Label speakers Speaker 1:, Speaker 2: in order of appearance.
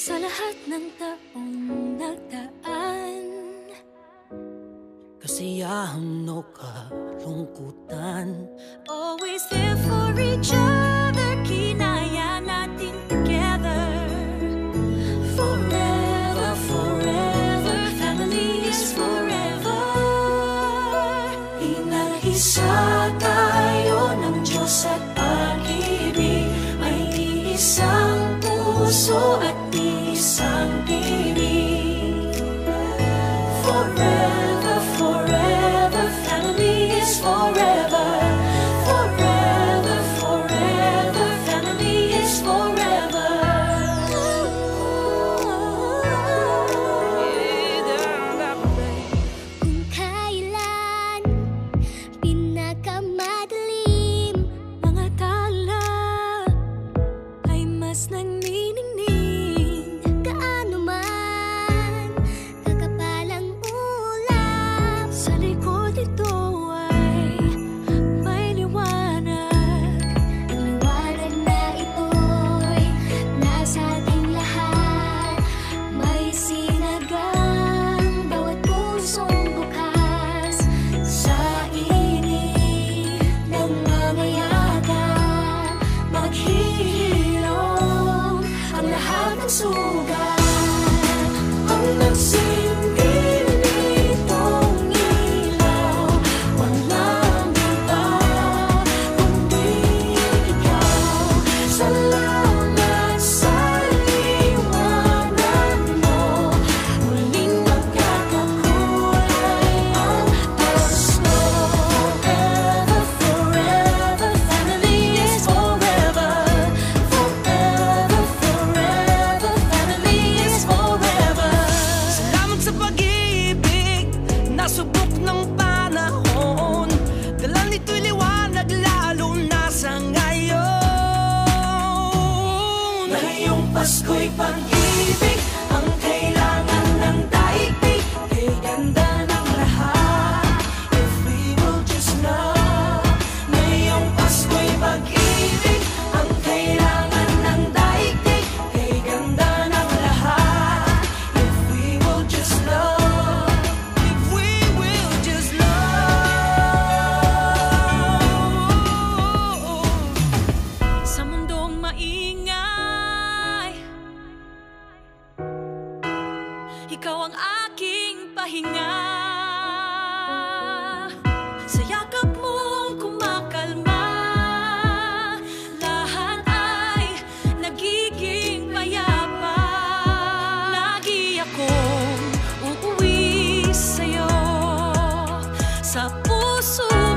Speaker 1: Sa lahat ng taong Forever,
Speaker 2: Pasko'y pag-ibig
Speaker 1: sou.